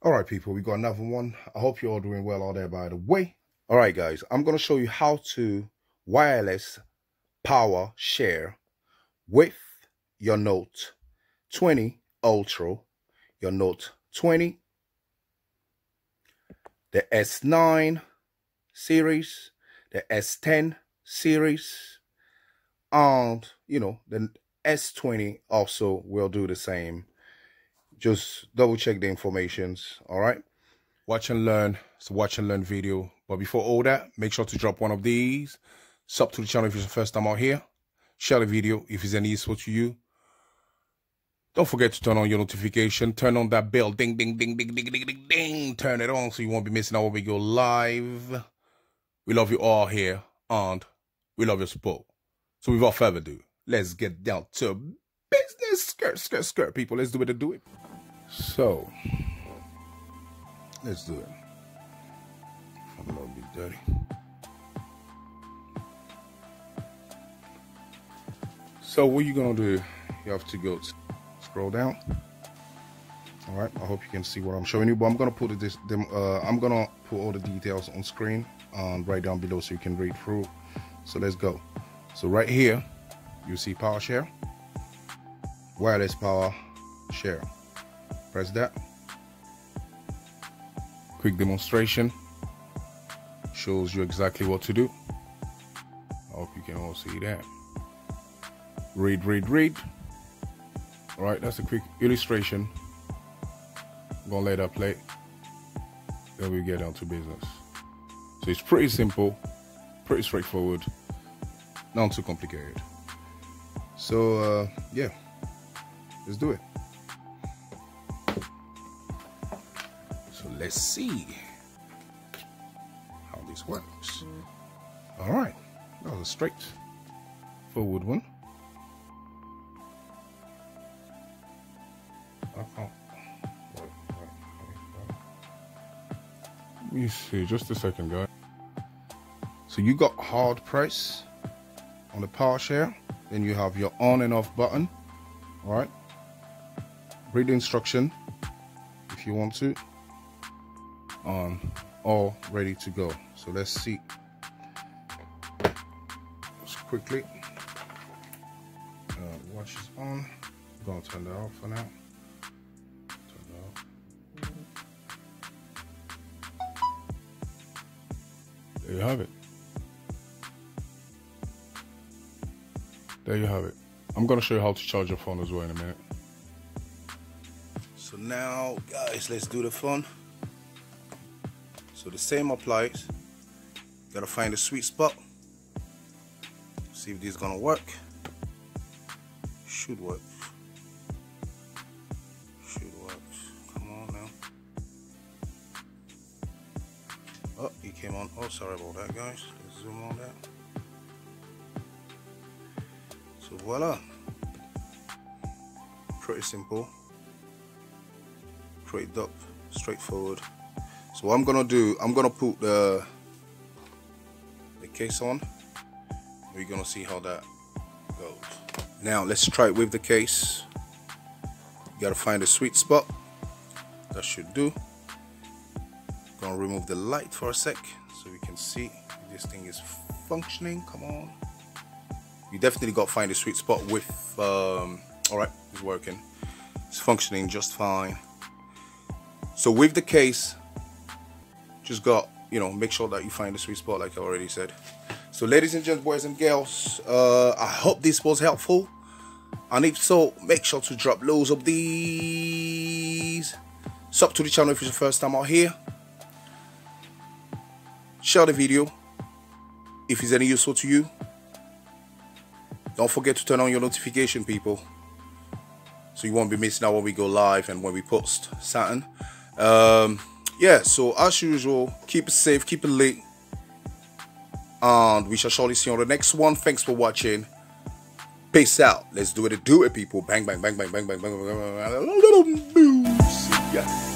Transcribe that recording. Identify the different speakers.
Speaker 1: All right, people, we got another one. I hope you're all doing well out there, by the way. All right, guys, I'm going to show you how to wireless power share with your Note 20 Ultra, your Note 20, the S9 series, the S10 series, and, you know, the S20 also will do the same just double check the informations. All right. Watch and learn. It's a watch and learn video. But before all that, make sure to drop one of these. Sub to the channel if it's the first time out here. Share the video if it's any useful to you. Don't forget to turn on your notification. Turn on that bell. Ding, ding, ding, ding, ding, ding, ding, ding. Turn it on so you won't be missing out when we go live. We love you all here. And we love your support. So without further ado, let's get down to business skirt skirt skirt people let's do it and do it so, let's do it. I'm gonna be dirty. So what you gonna do? You have to go scroll down. All right. I hope you can see what I'm showing you, but I'm gonna put this. Them. Uh, I'm gonna put all the details on screen and right down below so you can read through. So let's go. So right here, you see power share, wireless power share. Press that. Quick demonstration. Shows you exactly what to do. I hope you can all see that. Read read read. All right that's a quick illustration. I'm gonna let that play. Then we get down to business. So it's pretty simple pretty straightforward not too complicated. So uh, yeah let's do it So let's see how this works. All right, that was a straight forward one. Let me see, just a second, guys. So you got hard press on the power share, then you have your on and off button. All right, read the instruction if you want to um, all ready to go. So let's see. Just quickly. Uh, watch is on. I'm gonna turn that off for now. Turn off. There you have it. There you have it. I'm gonna show you how to charge your phone as well in a minute. So now, guys, let's do the phone. So the same applies. Gotta find a sweet spot. See if this is gonna work. Should work. Should work. Come on now. Oh, he came on. Oh, sorry about that, guys. Let's zoom on that. So voila. Pretty simple. Pretty dope. Straightforward. So what I'm gonna do, I'm gonna put the the case on. We're gonna see how that goes. Now let's try it with the case. You gotta find a sweet spot. That should do. Gonna remove the light for a sec so we can see this thing is functioning. Come on. You definitely got to find a sweet spot with. Um, all right, it's working. It's functioning just fine. So with the case, just got you know make sure that you find the sweet spot like i already said. So ladies and gents boys and girls uh i hope this was helpful. And if so make sure to drop loads of these. Sub to the channel if it's your first time out here. Share the video if it's any useful to you. Don't forget to turn on your notification people. So you won't be missing out when we go live and when we post something um yeah, so as usual, keep it safe, keep it lit. And we shall surely see you on the next one. Thanks for watching. Peace out. Let's do it. Do it, people. Bang, bang, bang, bang, bang, bang, bang, bang, bang. bang. Yeah.